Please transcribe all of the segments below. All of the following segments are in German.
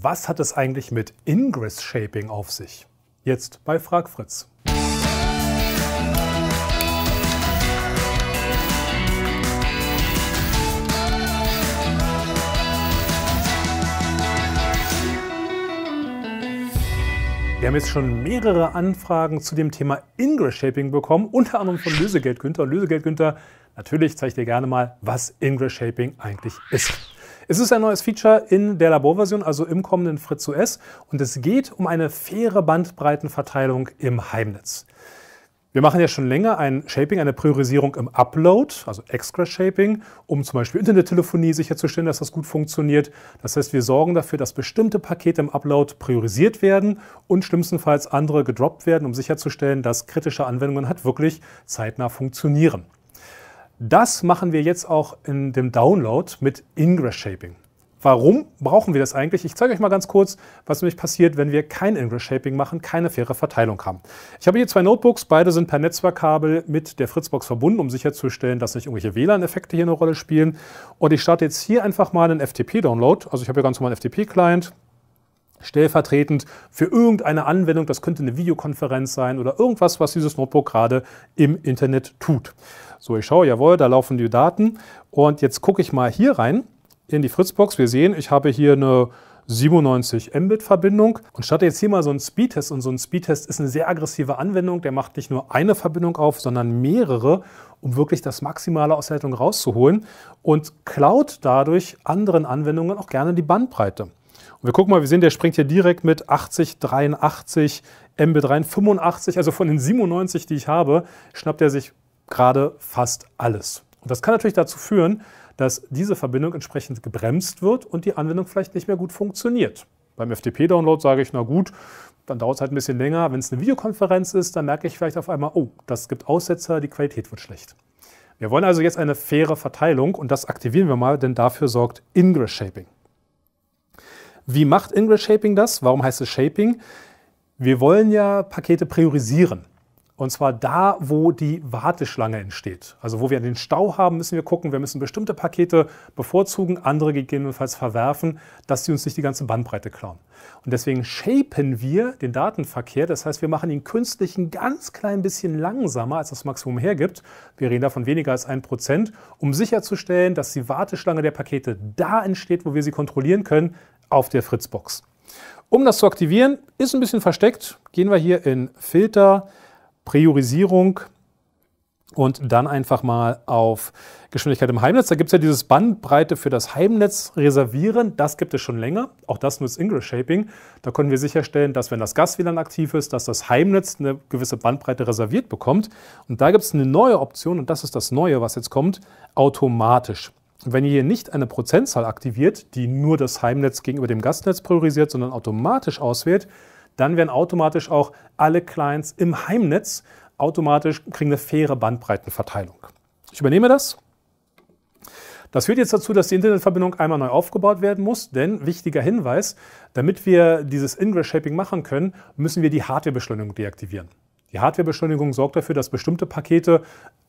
Was hat es eigentlich mit Ingress Shaping auf sich? Jetzt bei Frag Fritz. Wir haben jetzt schon mehrere Anfragen zu dem Thema Ingress Shaping bekommen, unter anderem von Lösegeld Günther. Lösegeld Günther, natürlich zeige ich dir gerne mal, was Ingress Shaping eigentlich ist. Es ist ein neues Feature in der Laborversion, also im kommenden Fritz OS, und es geht um eine faire Bandbreitenverteilung im Heimnetz. Wir machen ja schon länger ein Shaping, eine Priorisierung im Upload, also Express Shaping, um zum Beispiel Internettelefonie sicherzustellen, dass das gut funktioniert. Das heißt, wir sorgen dafür, dass bestimmte Pakete im Upload priorisiert werden und schlimmstenfalls andere gedroppt werden, um sicherzustellen, dass kritische Anwendungen halt wirklich zeitnah funktionieren. Das machen wir jetzt auch in dem Download mit Ingress Shaping. Warum brauchen wir das eigentlich? Ich zeige euch mal ganz kurz, was nämlich passiert, wenn wir kein Ingress Shaping machen, keine faire Verteilung haben. Ich habe hier zwei Notebooks, beide sind per Netzwerkkabel mit der Fritzbox verbunden, um sicherzustellen, dass nicht irgendwelche WLAN-Effekte hier eine Rolle spielen. Und ich starte jetzt hier einfach mal einen FTP-Download. Also ich habe hier ganz normal einen FTP-Client, stellvertretend für irgendeine Anwendung, das könnte eine Videokonferenz sein oder irgendwas, was dieses Notebook gerade im Internet tut. So, ich schaue, jawohl, da laufen die Daten und jetzt gucke ich mal hier rein in die Fritzbox. Wir sehen, ich habe hier eine 97 Mbit-Verbindung und starte jetzt hier mal so einen Speedtest. Und so ein Speedtest ist eine sehr aggressive Anwendung. Der macht nicht nur eine Verbindung auf, sondern mehrere, um wirklich das Maximale aus der Leitung rauszuholen und klaut dadurch anderen Anwendungen auch gerne die Bandbreite. Und wir gucken mal, wir sehen, der springt hier direkt mit 80, 83 Mbit rein, 85, also von den 97, die ich habe, schnappt er sich gerade fast alles. Und das kann natürlich dazu führen, dass diese Verbindung entsprechend gebremst wird und die Anwendung vielleicht nicht mehr gut funktioniert. Beim FTP-Download sage ich, na gut, dann dauert es halt ein bisschen länger. Wenn es eine Videokonferenz ist, dann merke ich vielleicht auf einmal, oh, das gibt Aussetzer, die Qualität wird schlecht. Wir wollen also jetzt eine faire Verteilung und das aktivieren wir mal, denn dafür sorgt Ingress Shaping. Wie macht Ingress Shaping das? Warum heißt es Shaping? Wir wollen ja Pakete priorisieren. Und zwar da, wo die Warteschlange entsteht. Also wo wir den Stau haben, müssen wir gucken, wir müssen bestimmte Pakete bevorzugen, andere gegebenenfalls verwerfen, dass sie uns nicht die ganze Bandbreite klauen. Und deswegen shapen wir den Datenverkehr. Das heißt, wir machen ihn künstlich ein ganz klein bisschen langsamer, als das Maximum hergibt. Wir reden davon weniger als ein Prozent, um sicherzustellen, dass die Warteschlange der Pakete da entsteht, wo wir sie kontrollieren können, auf der Fritzbox. Um das zu aktivieren, ist ein bisschen versteckt. Gehen wir hier in Filter, Priorisierung und dann einfach mal auf Geschwindigkeit im Heimnetz. Da gibt es ja dieses Bandbreite für das Heimnetz reservieren. Das gibt es schon länger. Auch das nutzt Ingress Shaping. Da können wir sicherstellen, dass wenn das Gas-WLAN aktiv ist, dass das Heimnetz eine gewisse Bandbreite reserviert bekommt. Und da gibt es eine neue Option und das ist das Neue, was jetzt kommt, automatisch. Wenn ihr hier nicht eine Prozentzahl aktiviert, die nur das Heimnetz gegenüber dem Gastnetz priorisiert, sondern automatisch auswählt, dann werden automatisch auch alle Clients im Heimnetz automatisch kriegen eine faire Bandbreitenverteilung. Ich übernehme das. Das führt jetzt dazu, dass die Internetverbindung einmal neu aufgebaut werden muss, denn wichtiger Hinweis, damit wir dieses Ingress Shaping machen können, müssen wir die Hardwarebeschleunigung deaktivieren. Die Hardwarebeschleunigung sorgt dafür, dass bestimmte Pakete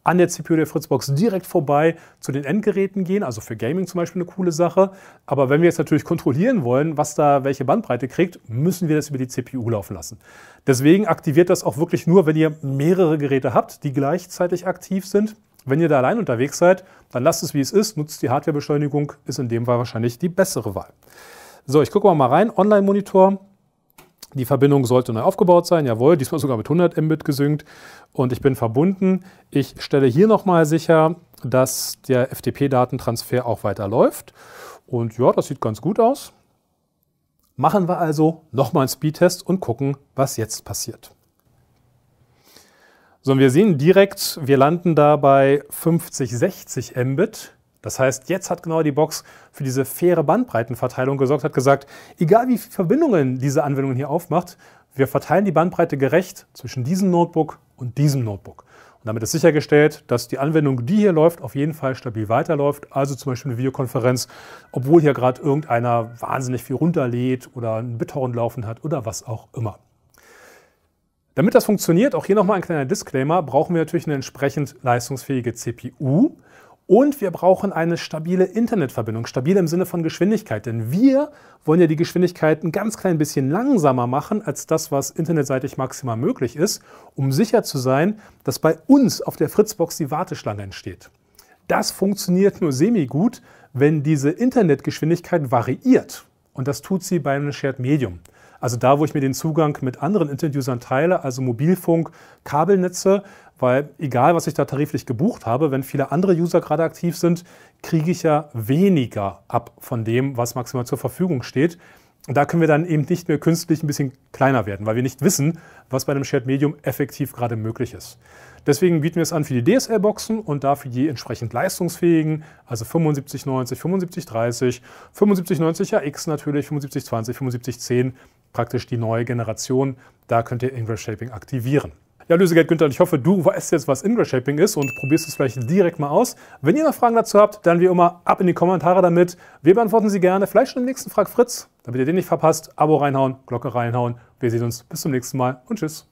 an der CPU der Fritzbox direkt vorbei zu den Endgeräten gehen, also für Gaming zum Beispiel eine coole Sache. Aber wenn wir jetzt natürlich kontrollieren wollen, was da welche Bandbreite kriegt, müssen wir das über die CPU laufen lassen. Deswegen aktiviert das auch wirklich nur, wenn ihr mehrere Geräte habt, die gleichzeitig aktiv sind. Wenn ihr da allein unterwegs seid, dann lasst es wie es ist, nutzt die Hardwarebeschleunigung, ist in dem Fall wahrscheinlich die bessere Wahl. So, ich gucke mal rein. Online-Monitor. Die Verbindung sollte neu aufgebaut sein, jawohl, diesmal sogar mit 100 Mbit gesynkt und ich bin verbunden. Ich stelle hier nochmal sicher, dass der FTP-Datentransfer auch weiter läuft und ja, das sieht ganz gut aus. Machen wir also nochmal einen Speedtest und gucken, was jetzt passiert. So, und wir sehen direkt, wir landen da bei 50, 60 Mbit. Das heißt, jetzt hat genau die Box für diese faire Bandbreitenverteilung gesorgt, hat gesagt, egal wie viele Verbindungen diese Anwendung hier aufmacht, wir verteilen die Bandbreite gerecht zwischen diesem Notebook und diesem Notebook. Und damit ist sichergestellt, dass die Anwendung, die hier läuft, auf jeden Fall stabil weiterläuft. Also zum Beispiel eine Videokonferenz, obwohl hier gerade irgendeiner wahnsinnig viel runterlädt oder einen BitTorrent laufen hat oder was auch immer. Damit das funktioniert, auch hier nochmal ein kleiner Disclaimer, brauchen wir natürlich eine entsprechend leistungsfähige CPU. Und wir brauchen eine stabile Internetverbindung, stabil im Sinne von Geschwindigkeit. Denn wir wollen ja die Geschwindigkeit ein ganz klein bisschen langsamer machen als das, was internetseitig maximal möglich ist, um sicher zu sein, dass bei uns auf der Fritzbox die Warteschlange entsteht. Das funktioniert nur semi-gut, wenn diese Internetgeschwindigkeit variiert. Und das tut sie bei einem Shared Medium. Also da, wo ich mir den Zugang mit anderen Internet-Usern teile, also Mobilfunk, Kabelnetze, weil egal, was ich da tariflich gebucht habe, wenn viele andere User gerade aktiv sind, kriege ich ja weniger ab von dem, was maximal zur Verfügung steht. Und da können wir dann eben nicht mehr künstlich ein bisschen kleiner werden, weil wir nicht wissen, was bei einem Shared Medium effektiv gerade möglich ist. Deswegen bieten wir es an für die DSL-Boxen und dafür die entsprechend leistungsfähigen, also 7590, 7530, 7590 AX natürlich, 7520, 7510, praktisch die neue Generation. Da könnt ihr Ingress Shaping aktivieren. Ja, Lösegeld Günther, ich hoffe, du weißt jetzt, was Ingress Shaping ist und probierst es vielleicht direkt mal aus. Wenn ihr noch Fragen dazu habt, dann wie immer ab in die Kommentare damit. Wir beantworten sie gerne. Vielleicht schon im nächsten Frag Fritz, damit ihr den nicht verpasst. Abo reinhauen, Glocke reinhauen. Wir sehen uns bis zum nächsten Mal und tschüss.